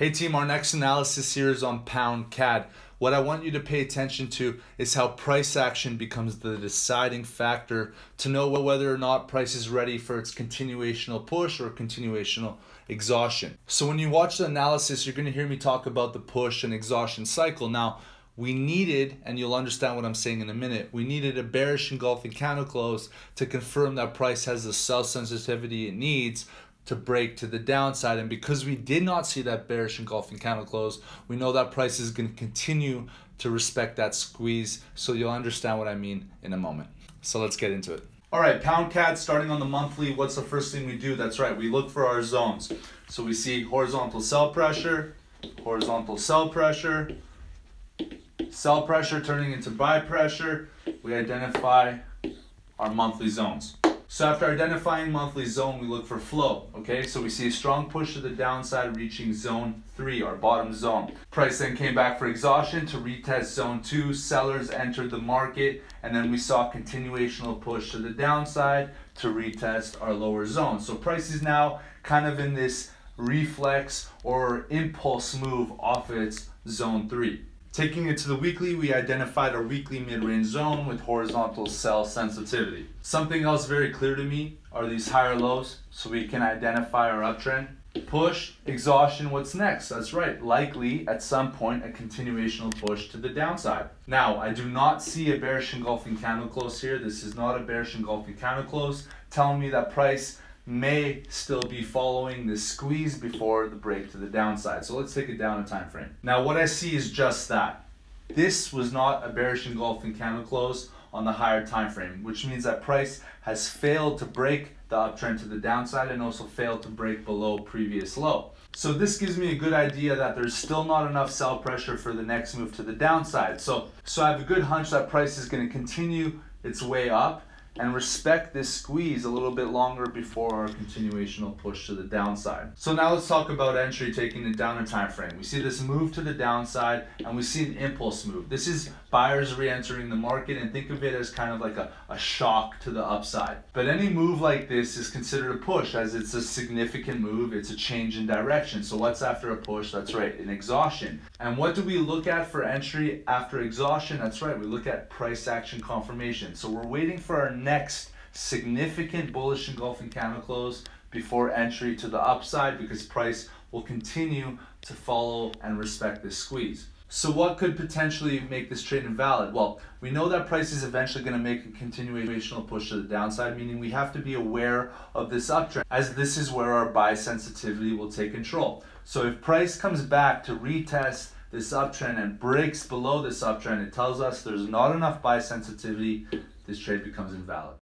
Hey team, our next analysis here is on pound CAD. What I want you to pay attention to is how price action becomes the deciding factor to know whether or not price is ready for its continuational push or continuational exhaustion. So when you watch the analysis, you're going to hear me talk about the push and exhaustion cycle. Now, we needed, and you'll understand what I'm saying in a minute, we needed a bearish engulfing candle close to confirm that price has the sell sensitivity it needs to break to the downside. And because we did not see that bearish engulfing candle close, we know that price is going to continue to respect that squeeze. So you'll understand what I mean in a moment. So let's get into it. All right, pound CAD starting on the monthly. What's the first thing we do? That's right, we look for our zones. So we see horizontal sell pressure, horizontal sell pressure, sell pressure turning into buy pressure, we identify our monthly zones. So after identifying monthly zone, we look for flow, okay? So we see a strong push to the downside reaching zone three, our bottom zone. Price then came back for exhaustion to retest zone two, sellers entered the market, and then we saw continuational push to the downside to retest our lower zone. So price is now kind of in this reflex or impulse move off its zone three. Taking it to the weekly, we identified our weekly mid-range zone with horizontal sell sensitivity. Something else very clear to me are these higher lows, so we can identify our uptrend. Push, exhaustion, what's next? That's right, likely at some point a continuational push to the downside. Now, I do not see a bearish engulfing candle close here. This is not a bearish engulfing candle close, telling me that price may still be following the squeeze before the break to the downside. So let's take it down a time frame. Now what I see is just that. This was not a bearish engulfing candle close on the higher time frame, which means that price has failed to break the uptrend to the downside and also failed to break below previous low. So this gives me a good idea that there's still not enough sell pressure for the next move to the downside. So, so I have a good hunch that price is going to continue its way up and respect this squeeze a little bit longer before our continuational push to the downside. So now let's talk about entry taking it down a time frame. We see this move to the downside and we see an impulse move. This is buyers re-entering the market and think of it as kind of like a, a shock to the upside. But any move like this is considered a push as it's a significant move, it's a change in direction. So what's after a push? That's right, an exhaustion. And what do we look at for entry after exhaustion? That's right, we look at price action confirmation. So we're waiting for our next significant bullish engulfing candle close before entry to the upside because price will continue to follow and respect this squeeze. So what could potentially make this trade invalid? Well, we know that price is eventually going to make a continuational push to the downside, meaning we have to be aware of this uptrend as this is where our buy sensitivity will take control. So if price comes back to retest this uptrend and breaks below this uptrend, it tells us there's not enough buy sensitivity, this trade becomes invalid.